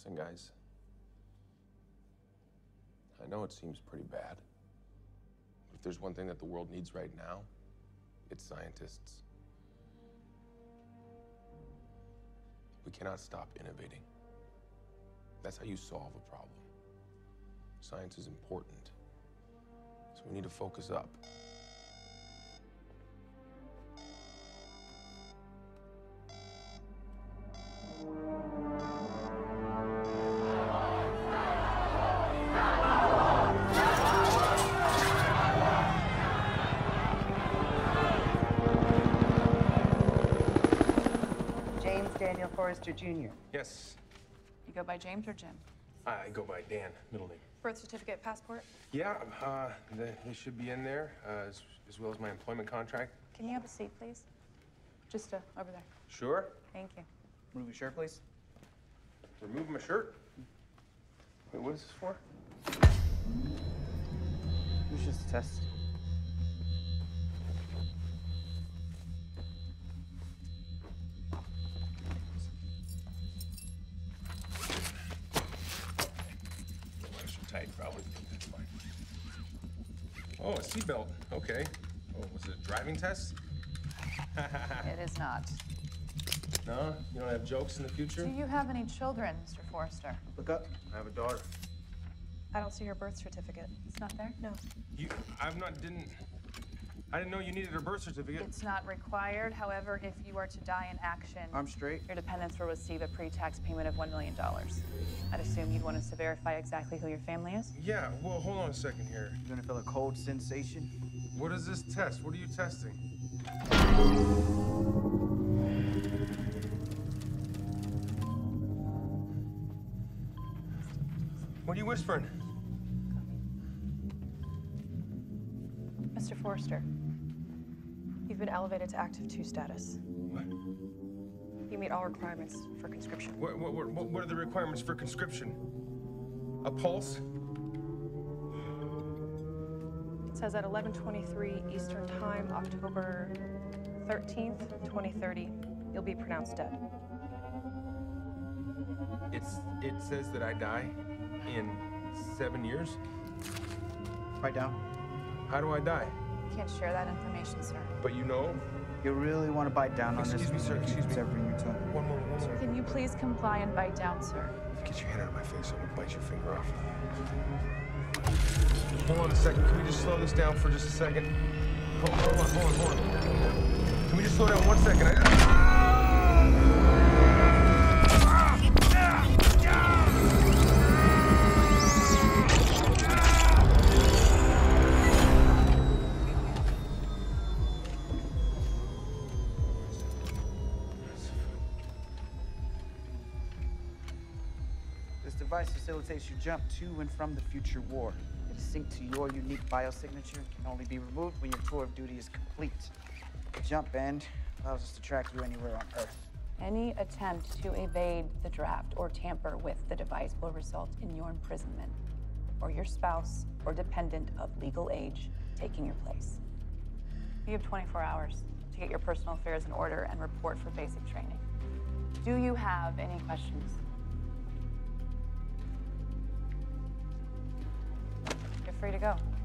Listen, guys. I know it seems pretty bad. But if there's one thing that the world needs right now, it's scientists. We cannot stop innovating. That's how you solve a problem. Science is important. So we need to focus up. Forester Jr. Yes, You go by James or Jim? I go by Dan, middle name. Birth certificate, passport? Yeah, uh, they, they should be in there, uh, as, as well as my employment contract. Can you have a seat, please? Just uh, over there. Sure. Thank you. Remove your shirt, please. Remove my shirt. Wait, what is this for? It was just a test. Oh, a seatbelt. Okay. Oh, was it a driving test? It is not. No? You don't have jokes in the future? Do you have any children, Mr. Forester? Look up. I have a daughter. I don't see her birth certificate. It's not there? No. You, I've not, didn't, I didn't know you needed a birth certificate. It's not required. However, if you are to die in action, Arm straight. your dependents will receive a pre-tax payment of $1 million. I'd assume you'd want us to verify exactly who your family is. Yeah, well, hold on a second here. You're gonna feel a cold sensation. What is this test? What are you testing? What are you whispering? Mr. Forester, you've been elevated to active 2 status. What? You meet all requirements for conscription. What, what, what, what are the requirements for conscription? A pulse? It says at 11:23 Eastern Time, October 13th, 2030, you'll be pronounced dead. It's, it says that I die in seven years? Right down. How do I die? Can't share that information, sir. But you know? You really want to bite down on Excuse this? me, sir, excuse me. Except for your tongue. One moment, one moment. Can you please comply and bite down, sir? Get your hand out of my face, I'm gonna bite your finger off. Hold on a second, can we just slow this down for just a second? Hold, hold on, hold on, hold on. Can we just slow down one second? I- device facilitates your jump to and from the future war. It is synced to your unique biosignature and can only be removed when your tour of duty is complete. The jump band allows us to track you anywhere on Earth. Any attempt to evade the draft or tamper with the device will result in your imprisonment or your spouse or dependent of legal age taking your place. You have 24 hours to get your personal affairs in order and report for basic training. Do you have any questions? Free to go.